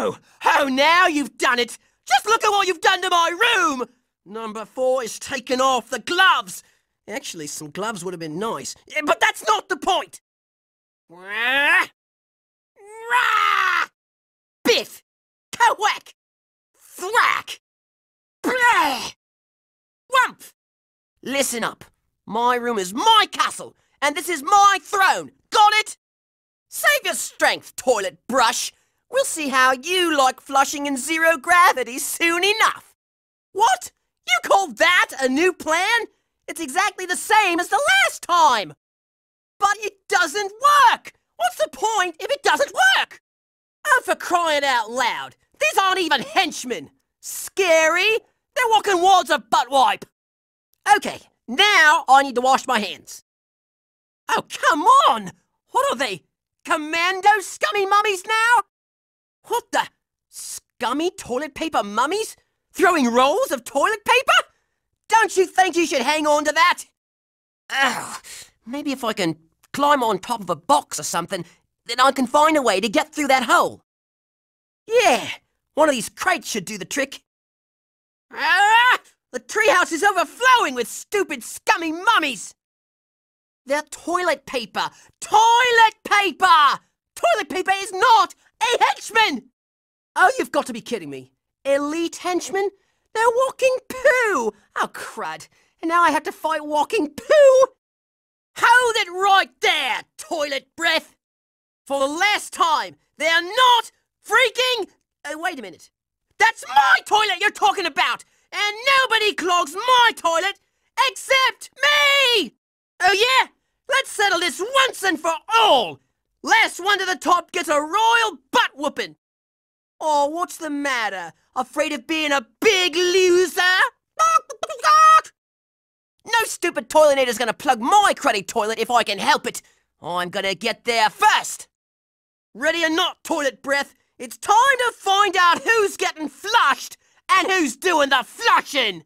Oh, oh, now you've done it. Just look at what you've done to my room. Numbuh Four is taken off the gloves. Actually, some gloves would have been nice, Eh, but that's not the point. Biff! Kawak! Thwack! Blah! Whumph! Listen up. My room is my castle, and this is my throne. Got it? Save your strength, toilet brush. We'll see how you like flushing in zero gravity soon enough. What? You call that a new plan? It's exactly the same as the last time. But it doesn't work. What's the point if it doesn't work? Oh, for crying out loud. These aren't even henchmen. Scary. They're walking towards of butt wipe. Okay, now I need to wash my hands. Oh, come on! What are they? Commando scummy mummies now? Scummy toilet paper mummies? Throwing rolls of toilet paper? Don't you think you should hang on to that? Ugh, maybe if I can climb on top of a box or something, then I can find a way to get through that hole. Yeah, one of these crates should do the trick. Ah! The treehouse is overflowing with stupid, scummy mummies! They're toilet paper! Toilet paper! Toilet paper is not a henchman! Oh, you've got to be kidding me. Elite henchmen? They're walking poo! Oh, crud. And now I have to fight walking poo? Hold it right there, toilet breath! For the last time, they're not freaking... Uh, wait a minute. That's my toilet you're talking about! And nobody clogs my toilet except me! Oh yeah? Let's settle this once and for all! Last one to the top gets a royal butt whooping! Oh, what's the matter? Afraid of being a big loser? No stupid Toiletnator's gonna plug my cruddy toilet if I can help it. I'm gonna get there first. Ready or not, toilet breath, it's time to find out who's getting flushed and who's doing the flushing.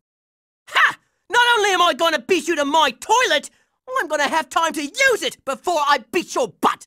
Ha! Not only am I gonna beat you to my toilet, I'm gonna have time to use it before I beat your butt.